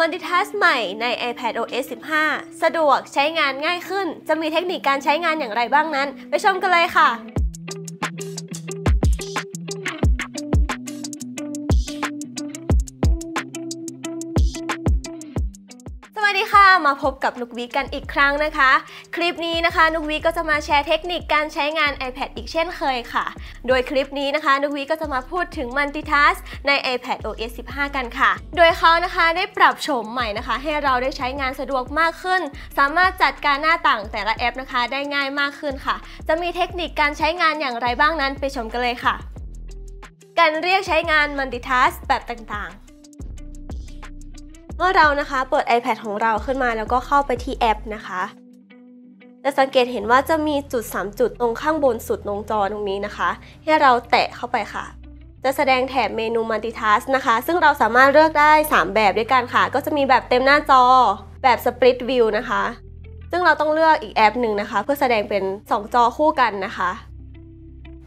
Multitask ใหม่ใน iPad OS 15 สะดวกใช้งานง่ายขึ้น จะมีเทคนิคการใช้งานอย่างไรบ้างนั้น ไปชมกันเลยค่ะ ดีค่ะ มาพบกับนุกวีกันอีกครั้งนะคะ คลิปนี้นะคะนุกวีก็จะมาแชร์เทคนิคการใช้งาน iPad อีกเช่นเคยค่ะ โดยคลิปนี้นะคะนุกวีก็จะมาพูดถึง Multitask ใน iPad OS 15 กันค่ะ โดยเขานะคะได้ปรับโฉมใหม่นะคะ ให้เราได้ใช้งานสะดวกมากขึ้น สามารถจัดการหน้าต่างแต่ละแอปนะคะ ได้ง่ายมากขึ้นค่ะ จะมีเทคนิคการใช้งานอย่างไรบ้างนั้นไปชมกันเลยค่ะ การเรียกใช้งาน Multitask แบบต่างๆ เมื่อเรานะคะเปิด iPad ของเราขึ้นมาแล้วก็เข้าไปที่แอปนะคะจะสังเกตเห็นว่าจะมีจุด 3 จุดตรงข้างบนสุดตรงจอตรงนี้นะคะ ให้เราแตะเข้าไปค่ะ จะแสดงแถบเมนู Multitask นะคะ ซึ่งเราสามารถเลือกได้ 3 แบบด้วยกันค่ะ ก็จะมีแบบเต็มหน้าจอ แบบ Split View นะคะ ซึ่งเราต้องเลือกอีกแอปหนึ่งนะคะ เพื่อแสดงเป็น 2 จอคู่กันนะคะ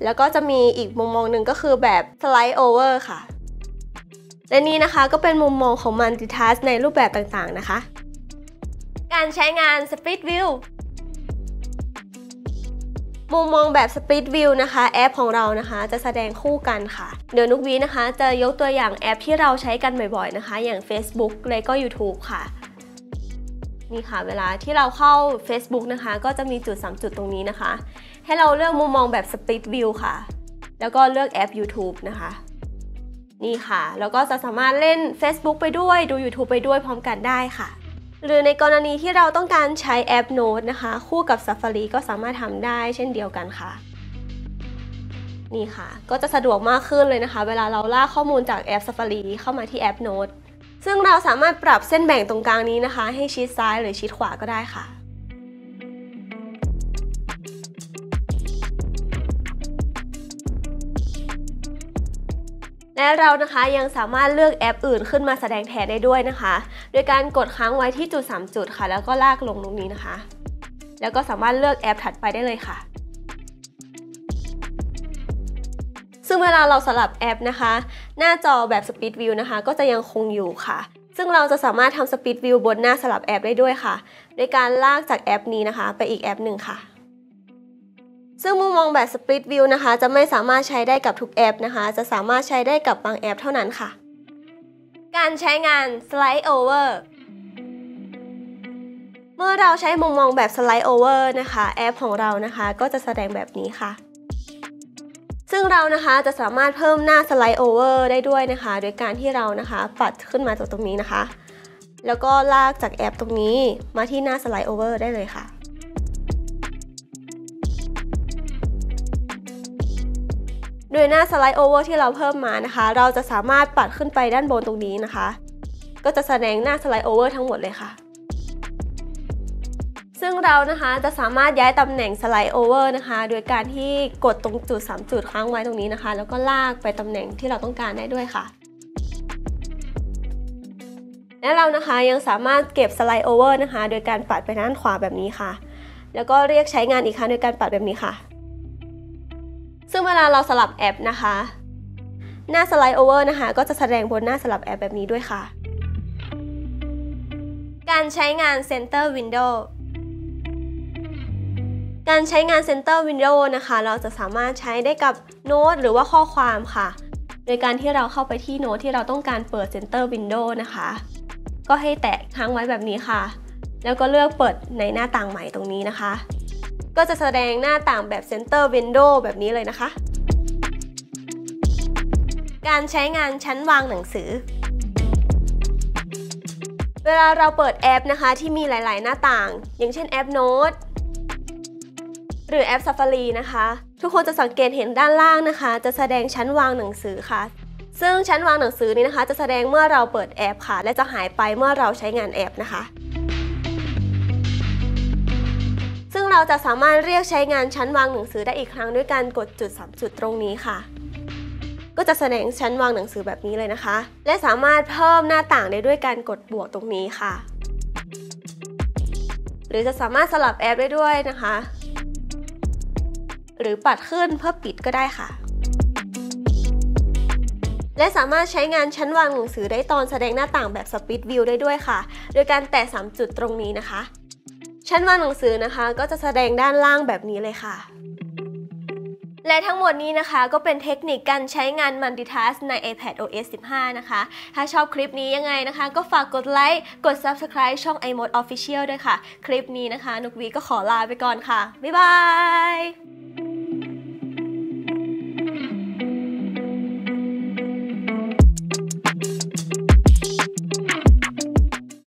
แล้วก็จะมีอีกมุมมองหนึ่งก็คือแบบ Slide Over ค่ะ และนี่นะคะก็เป็นมุมมองของ Multitask ในรูปแบบต่างๆนะคะ การใช้งาน Split View มุมมองแบบ Split View นะคะแอปของเรานะคะจะแสดงคู่กันค่ะ เดี๋ยวนุกวีนะคะจะยกตัวอย่างแอปที่เราใช้กันบ่อยๆนะคะ อย่าง Facebook และก็ YouTube ค่ะ นี่ค่ะเวลาที่เราเข้า Facebook นะคะ ก็จะมีจุด 3 จุดตรงนี้นะคะ ให้เราเลือกมุมมองแบบ Split View ค่ะ แล้วก็เลือกแอป YouTube นะคะ นี่ค่ะ แล้วก็จะสามารถเล่น Facebook ไปด้วยดู YouTube ไปด้วยพร้อมกันได้ค่ะ หรือในกรณีที่เราต้องการใช้แอป Note นะคะ คู่กับ Safari ก็สามารถทำได้เช่นเดียวกันค่ะ นี่ค่ะ ก็จะสะดวกมากขึ้นเลยนะคะ เวลาเราลากข้อมูลจากแอป Safari เข้ามาที่แอป Note ซึ่งเราสามารถปรับเส้นแบ่งตรงกลางนี้นะคะ ให้ชิดซ้ายหรือชิดขวาก็ได้ค่ะ และเรานะคะยังสามารถเลือกแอปอื่นขึ้นมาแสดงแทนได้ด้วยนะคะ โดยการกดค้างไว้ที่จุด 3 จุดค่ะ แล้วก็ลากลงตรงนี้นะคะ แล้วก็สามารถเลือกแอปถัดไปได้เลยค่ะซึ่งเวลาเราสลับแอปนะคะ หน้าจอแบบ Speed View นะคะ ก็จะยังคงอยู่ค่ะ ซึ่งเราจะสามารถทำ Speed View บนหน้าสลับแอปได้ด้วยค่ะ โดยการลากจากแอปนี้นะคะ ไปอีกแอปหนึ่งค่ะ ซึ่งมุมมองแบบ Split View นะคะ จะไม่สามารถใช้ได้กับทุกแอปนะคะ จะสามารถใช้ได้กับบางแอปเท่านั้นค่ะ การใช้งาน Slide Over เมื่อเราใช้มุมมองแบบ Slide Over นะคะ แอปของเรานะคะ ก็จะแสดงแบบนี้ค่ะ ซึ่งเรานะคะจะสามารถเพิ่มหน้า Slide Over ได้ด้วยนะคะ โดยการที่เรานะคะ ปัดขึ้นมาจากตรงนี้นะคะ แล้วก็ลากจากแอปตรงนี้มาที่หน้า Slide Over ได้เลยค่ะ โดยหน้าสไลด์โอเวอร์ที่เราเพิ่มมานะคะ เราจะสามารถปัดขึ้นไปด้านบนตรงนี้นะคะ ก็จะแสดงหน้า Slide Over ทั้งหมดเลยค่ะ ซึ่งเรานะคะจะสามารถย้ายตำแหน่ง Slide Over นะคะ โดยการที่กดตรงจุด 3 จุดค้างไว้ตรงนี้นะคะ แล้วก็ลากไปตำแหน่งที่เราต้องการได้ด้วยค่ะและเรานะคะยังสามารถเก็บ Slide Over นะคะ โดยการปัดไปด้านขวาแบบนี้ค่ะ แล้วก็เรียกใช้งานอีกครั้งโดยการปัดแบบนี้ค่ะ ซึ่งเวลาเราสลับแอปนะคะ หน้าสไลด์โอเวอร์นะคะ ก็จะแสดงบนหน้าสลับแอปแบบนี้ด้วยค่ะ การใช้งาน Center Window การใช้งาน Center Window นะคะ เราจะสามารถใช้ได้กับโน้ตหรือว่าข้อความค่ะ โดยการที่เราเข้าไปที่โน้ตที่เราต้องการเปิด Center Window นะคะ ก็ให้แตะค้างไว้แบบนี้ค่ะ แล้วก็เลือกเปิดในหน้าต่างใหม่ตรงนี้นะคะ ก็จะแสดงหน้าต่างแบบ Center Window แบบนี้เลยนะคะ การใช้งานชั้นวางหนังสือ เวลาเราเปิดแอปนะคะที่มีหลาย ๆ หน้าต่าง อย่างเช่นแอป Note หรือแอป Safari นะคะ ทุกคนจะสังเกตเห็นด้านล่างนะคะ จะแสดงชั้นวางหนังสือค่ะ ซึ่งชั้นวางหนังสือนี้นะคะ จะแสดงเมื่อเราเปิดแอปค่ะ และจะหายไปเมื่อเราใช้งานแอปนะคะ เราจะสามารถเรียกใช้งานชั้นวางหนังสือได้อีกครั้งด้วยการกดจุด 3 จุดตรงนี้ค่ะ ก็จะแสดงชั้นวางหนังสือแบบนี้เลยนะคะ และสามารถเพิ่มหน้าต่างได้ด้วยการกดบวกตรงนี้ค่ะ หรือจะสามารถสลับแอปได้ด้วยนะคะ หรือปัดขึ้นเพื่อปิดก็ได้ค่ะและสามารถใช้งานชั้นวางหนังสือได้ตอนแสดงหน้าต่างแบบสปีดวิวได้ด้วยค่ะ โดยการแตะ3จุดตรงนี้นะคะ ชั้นวางหนังสือนะคะ ก็จะแสดงด้านล่างแบบนี้เลยค่ะ และทั้งหมดนี้นะคะก็เป็นเทคนิคการใช้งาน Multitask ใน iPad OS 15 นะคะ ถ้าชอบคลิปนี้ยังไงนะคะ ก็ฝากกดไลค์ กด Subscribe ช่อง iMode Official ด้วยค่ะ คลิปนี้นะคะ นุกวีก็ขอลาไปก่อนค่ะ บ๊ายบาย